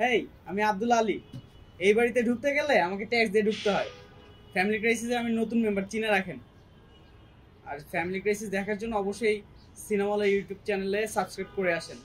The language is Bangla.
হেই, আমি আব্দুল আলী। এই বাড়িতে ঢুকতে গেলে আমাকে ট্যাক্স দিয়ে ঢুকতে হয়। ফ্যামিলি ক্রাইসিসে আমি নতুন মেম্বার চিনে রাখেন। আর ফ্যামিলি ক্রাইসিস দেখার জন্য অবশ্যই সিনেমাওয়ালা ইউটিউব চ্যানেলে সাবস্ক্রাইব করে আসেন।